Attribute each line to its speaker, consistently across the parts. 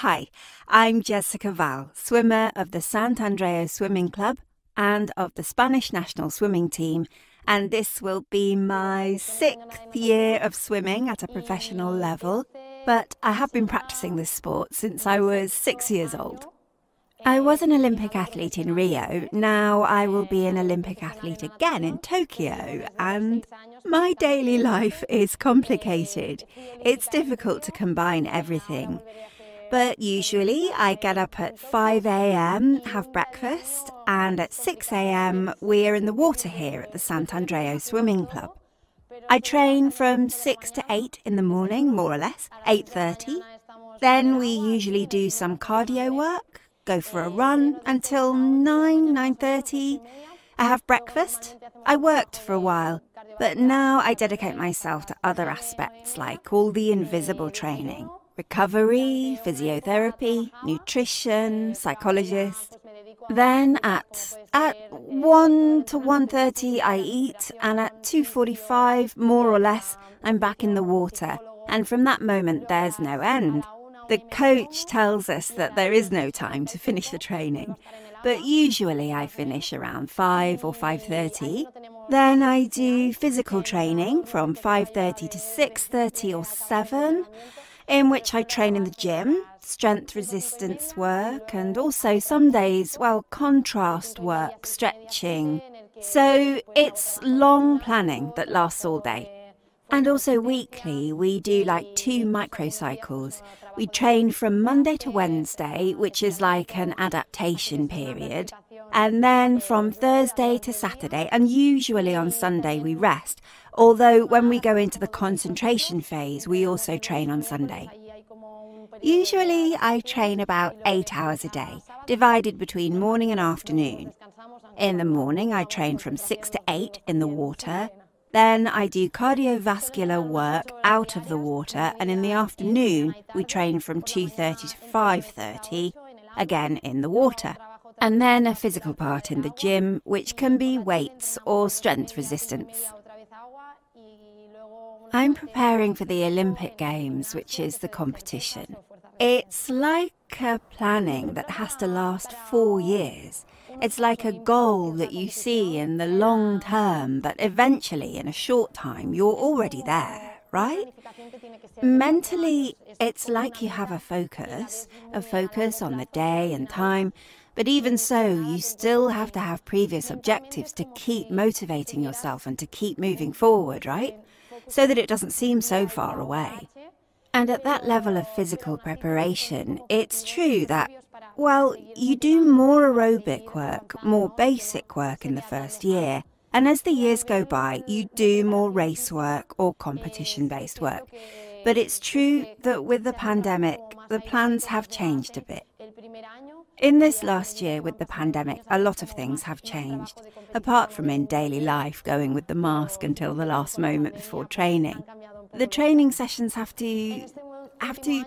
Speaker 1: Hi, I'm Jessica Vall, swimmer of the Sant Andreu Swimming Club and of the Spanish national swimming team, and this will be my sixth year of swimming at a professional level, but I have been practicing this sport since I was six years old. I was an Olympic athlete in Rio. Now I will be an Olympic athlete again in Tokyo. And my daily life is complicated. It's difficult to combine everything. But usually I get up at 5 a.m., have breakfast, and at 6 a.m. we're in the water here at the Sant Andreu Swimming Club. I train from 6 to 8 in the morning, more or less, 8:30. Then we usually do some cardio work, go for a run until 9, 9:30. I have breakfast. I worked for a while, but now I dedicate myself to other aspects like all the invisible training recovery, physiotherapy, nutrition, psychologist. Then at at 1 to 1:30 I eat and at 2:45 more or less I'm back in the water and from that moment there's no end. The coach tells us that there is no time to finish the training, but usually I finish around 5 or 5:30. Then I do physical training from 5:30 to 6:30 or 7 in which I train in the gym, strength resistance work, and also some days, well, contrast work, stretching. So it's long planning that lasts all day. And also weekly, we do like two microcycles. We train from Monday to Wednesday, which is like an adaptation period. And then from Thursday to Saturday, and usually on Sunday, we rest. Although when we go into the concentration phase, we also train on Sunday. Usually, I train about eight hours a day, divided between morning and afternoon. In the morning, I train from 6 to 8 in the water. Then I do cardiovascular work out of the water, and in the afternoon, we train from 2:30 to 5:30, again in the water. And then a physical part in the gym, which can be weights or strength resistance. I'm preparing for the Olympic Games, which is the competition. It's like a planning that has to last four years. It's like a goal that you see in the long term, but eventually, in a short time, you're already there, right? Mentally, it's like you have a focus, a focus on the day and time, but even so, you still have to have previous objectives to keep motivating yourself and to keep moving forward, right? so that it doesn't seem so far away. And at that level of physical preparation, it's true that, well, you do more aerobic work, more basic work in the first year, and as the years go by, you do more race work or competition based work. But it's true that with the pandemic, the plans have changed a bit. In this last year with the pandemic, a lot of things have changed, apart from in daily life going with the mask until the last moment before training. The training sessions have to have to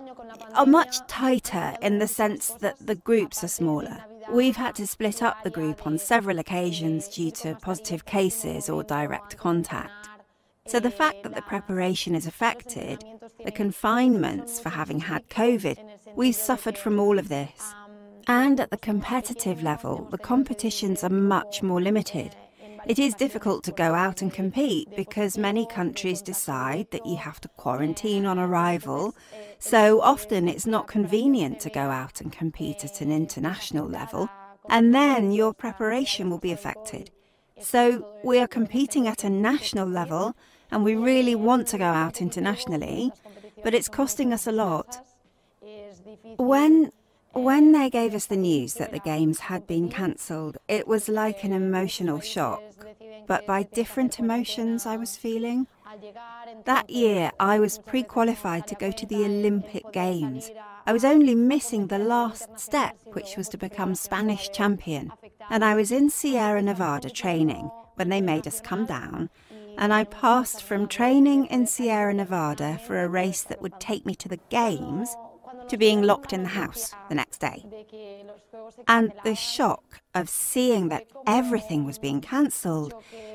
Speaker 1: are much tighter in the sense that the groups are smaller. We've had to split up the group on several occasions due to positive cases or direct contact. So the fact that the preparation is affected, the confinements for having had COVID, we've suffered from all of this. And at the competitive level, the competitions are much more limited. It is difficult to go out and compete because many countries decide that you have to quarantine on arrival. So often it's not convenient to go out and compete at an international level. And then your preparation will be affected. So we are competing at a national level and we really want to go out internationally, but it's costing us a lot. When when they gave us the news that the games had been cancelled, it was like an emotional shock, but by different emotions I was feeling. That year, I was pre qualified to go to the Olympic Games. I was only missing the last step, which was to become Spanish champion. And I was in Sierra Nevada training when they made us come down. And I passed from training in Sierra Nevada for a race that would take me to the Games to being locked in the house the next day. And the shock of seeing that everything was being cancelled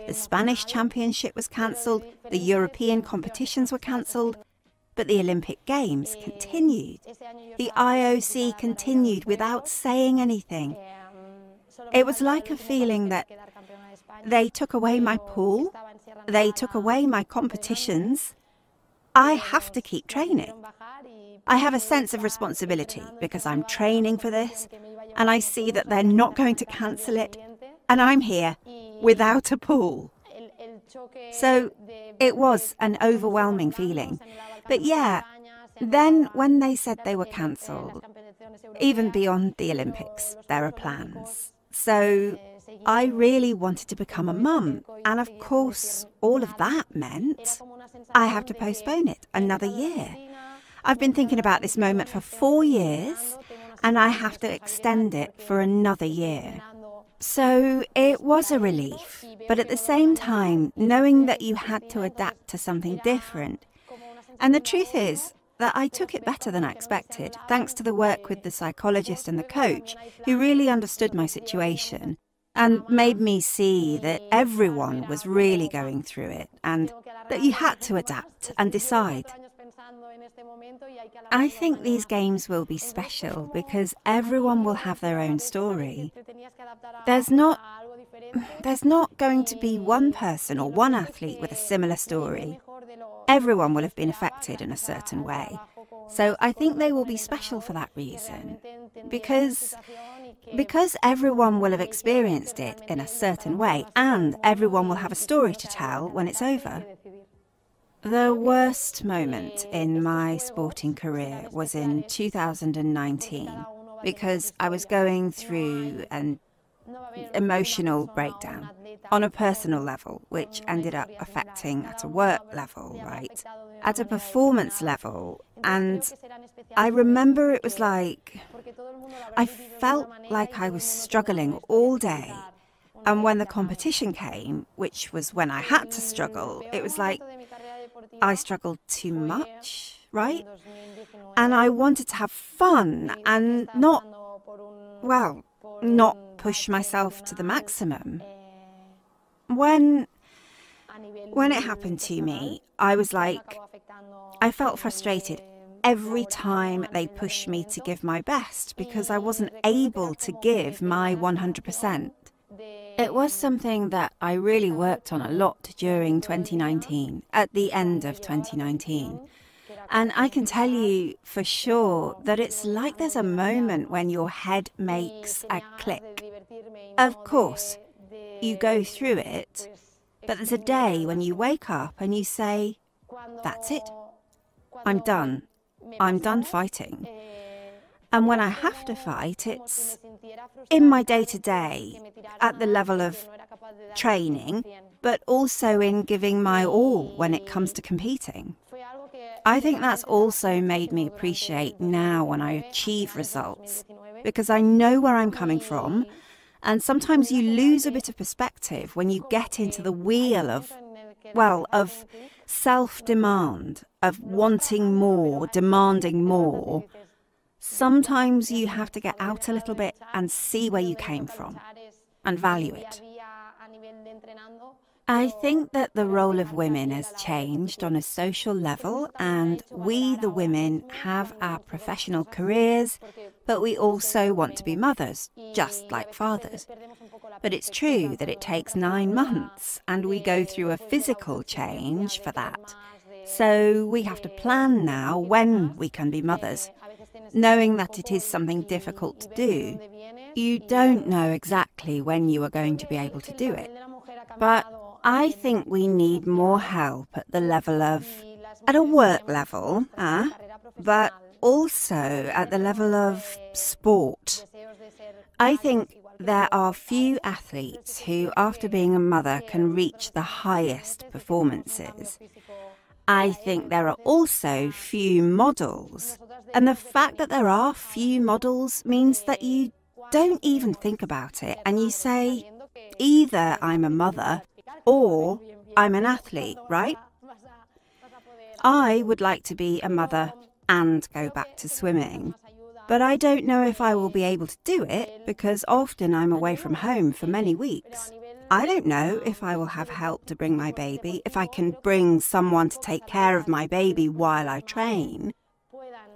Speaker 1: the Spanish Championship was cancelled, the European competitions were cancelled. But the Olympic Games continued. The IOC continued without saying anything. It was like a feeling that they took away my pool, they took away my competitions. I have to keep training. I have a sense of responsibility because I'm training for this and I see that they're not going to cancel it and I'm here without a pool. So it was an overwhelming feeling. But yeah, then when they said they were cancelled, even beyond the Olympics, there are plans. So I really wanted to become a mum. And of course, all of that meant I have to postpone it another year. I've been thinking about this moment for four years, and I have to extend it for another year. So it was a relief, but at the same time, knowing that you had to adapt to something different. And the truth is that I took it better than I expected, thanks to the work with the psychologist and the coach, who really understood my situation and made me see that everyone was really going through it and that you had to adapt and decide. I think these games will be special because everyone will have their own story. There's not there's not going to be one person or one athlete with a similar story. Everyone will have been affected in a certain way. So I think they will be special for that reason. Because because everyone will have experienced it in a certain way and everyone will have a story to tell when it's over. The worst moment in my sporting career was in 2019 because I was going through an emotional breakdown on a personal level, which ended up affecting at a work level, right? At a performance level. And I remember it was like I felt like I was struggling all day. And when the competition came, which was when I had to struggle, it was like I struggled too much, right? And I wanted to have fun and not, well, not push myself to the maximum. When when it happened to me, I was like I felt frustrated every time they pushed me to give my best because I wasn't able to give my 100%. It was something that I really worked on a lot during 2019, at the end of 2019. And I can tell you for sure that it's like there's a moment when your head makes a click. Of course, you go through it, but there's a day when you wake up and you say, That's it. I'm done. I'm done fighting. And when I have to fight, it's in my day to day, at the level of training, but also in giving my all when it comes to competing. I think that's also made me appreciate now when I achieve results, because I know where I'm coming from, and sometimes you lose a bit of perspective when you get into the wheel of, well, of self demand, of wanting more, demanding more Sometimes you have to get out a little bit and see where you came from and value it. I think that the role of women has changed on a social level, and we, the women, have our professional careers, but we also want to be mothers, just like fathers. But it's true that it takes nine months, and we go through a physical change for that. So we have to plan now when we can be mothers knowing that it is something difficult to do. You don't know exactly when you are going to be able to do it. But I think we need more help at the level of, at a work level, uh, but also at the level of sport. I think there are few athletes who, after being a mother, can reach the highest performances. I think there are also few models and the fact that there are few models means that you don't even think about it and you say, either I'm a mother or I'm an athlete, right? I would like to be a mother and go back to swimming. But I don't know if I will be able to do it because often I'm away from home for many weeks. I don't know if I will have help to bring my baby, if I can bring someone to take care of my baby while I train.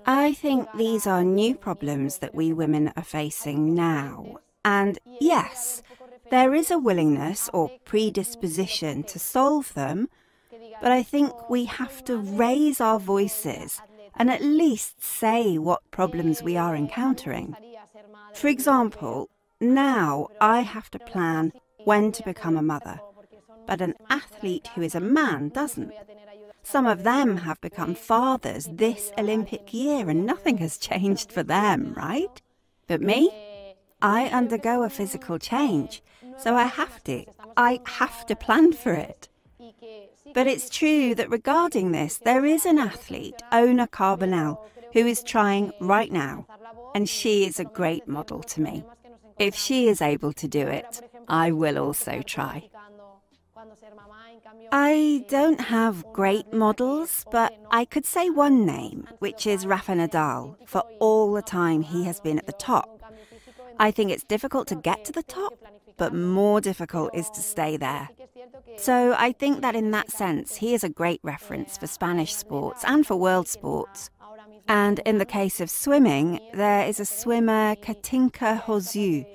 Speaker 1: I think these are new problems that we women are facing now. And yes, there is a willingness or predisposition to solve them, but I think we have to raise our voices and at least say what problems we are encountering. For example, now I have to plan when to become a mother, but an athlete who is a man doesn't. Some of them have become fathers this Olympic year and nothing has changed for them, right? But me? I undergo a physical change, so I have to. I have to plan for it. But it's true that regarding this, there is an athlete, Ona Carbonell, who is trying right now, and she is a great model to me. If she is able to do it, I will also try. I don't have great models, but I could say one name, which is Rafa Nadal, for all the time he has been at the top. I think it's difficult to get to the top, but more difficult is to stay there. So I think that in that sense, he is a great reference for Spanish sports and for world sports. And in the case of swimming, there is a swimmer, Katinka Hosszu,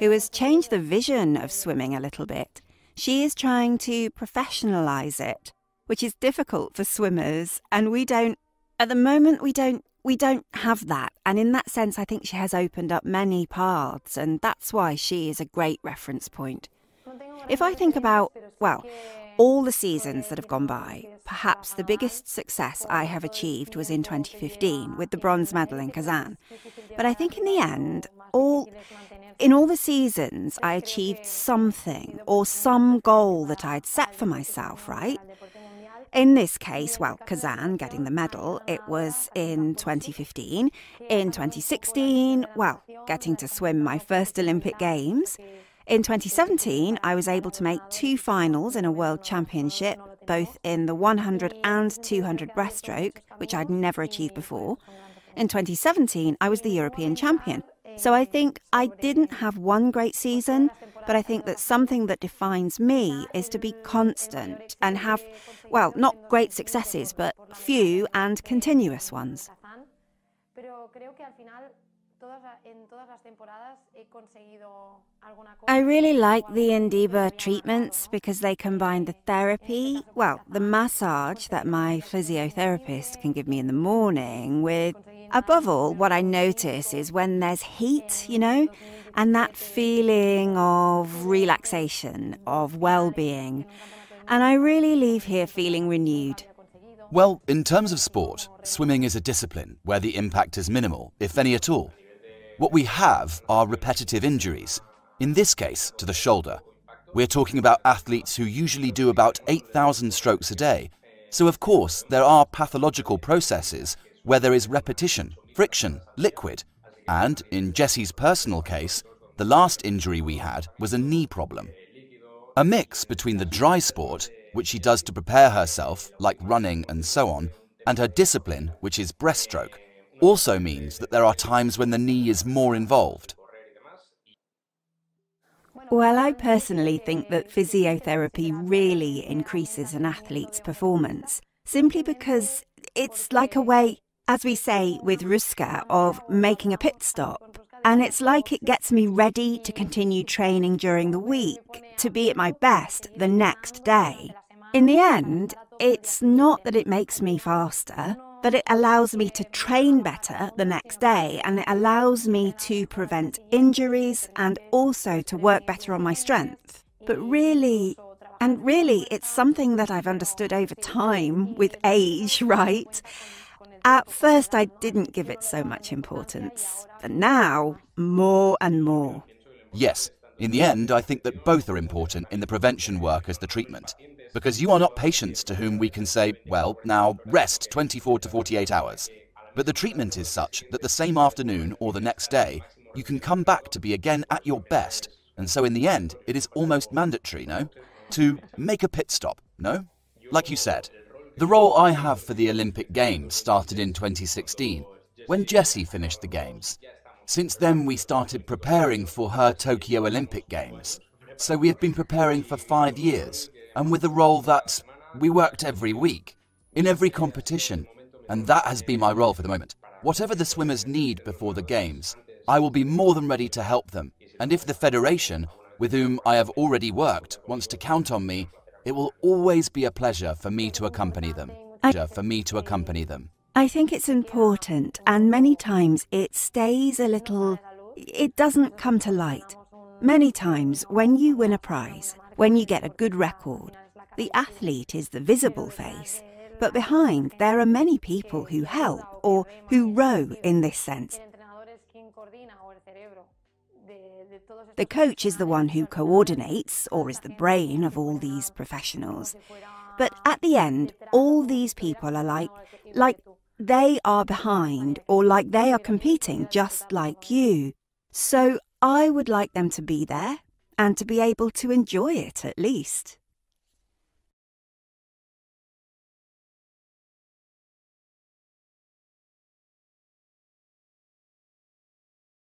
Speaker 1: who has changed the vision of swimming a little bit. She is trying to professionalize it, which is difficult for swimmers, and we don't, at the moment, we don't. We don't have that. And in that sense, I think she has opened up many paths, and that's why she is a great reference point. If I think about, well, all the seasons that have gone by, perhaps the biggest success I have achieved was in 2015 with the bronze medal in Kazan. But I think in the end, all in all the seasons, I achieved something or some goal that I'd set for myself, right? In this case, well, Kazan getting the medal, it was in 2015. In 2016, well, getting to swim my first Olympic Games. In 2017, I was able to make two finals in a world championship, both in the 100 and 200 breaststroke, which I'd never achieved before. In 2017, I was the European champion. So I think I didn't have one great season, but I think that something that defines me is to be constant and have, well, not great successes, but few and continuous ones. I really like the Indiba treatments because they combine the therapy, well, the massage that my physiotherapist can give me in the morning with, above all, what I notice is when there's heat, you know, and that feeling of relaxation, of well being. And I really leave here feeling renewed.
Speaker 2: Well, in terms of sport, swimming is a discipline where the impact is minimal, if any at all. What we have are repetitive injuries, in this case to the shoulder. We're talking about athletes who usually do about 8,000 strokes a day, so of course there are pathological processes where there is repetition, friction, liquid, and in Jessie's personal case, the last injury we had was a knee problem. A mix between the dry sport, which she does to prepare herself, like running and so on, and her discipline, which is breaststroke, also means that there are times when the knee is more involved.
Speaker 1: Well, I personally think that physiotherapy really increases an athlete's performance, simply because it's like a way, as we say with Ruska, of making a pit stop. And it's like it gets me ready to continue training during the week, to be at my best the next day. In the end, it's not that it makes me faster, but it allows me to train better the next day and it allows me to prevent injuries and also to work better on my strength. But really, and really, it's something that I've understood over time with age, right? At first, I didn't give it so much importance, but now, more and more.
Speaker 2: Yes, in the end, I think that both are important in the prevention work as the treatment because you are not patients to whom we can say, well, now rest 24 to 48 hours. But the treatment is such that the same afternoon or the next day, you can come back to be again at your best. And so in the end, it is almost mandatory, no? To make a pit stop, no? Like you said, the role I have for the Olympic Games started in 2016, when Jessie finished the Games. Since then, we started preparing for her Tokyo Olympic Games. So we have been preparing for five years, and with a role that we worked every week, in every competition, and that has been my role for the moment. Whatever the swimmers need before the Games, I will be more than ready to help them, and if the Federation, with whom I have already worked, wants to count on me, it will always be a pleasure for me to accompany them. Pleasure for me to accompany them.
Speaker 1: I think it's important, and many times it stays a little. It doesn't come to light. Many times, when you win a prize, when you get a good record, the athlete is the visible face, but behind there are many people who help or who row in this sense. The coach is the one who coordinates or is the brain of all these professionals. But at the end, all these people are like, like they are behind or like they are competing just like you. So I would like them to be there and to be able to enjoy it at least.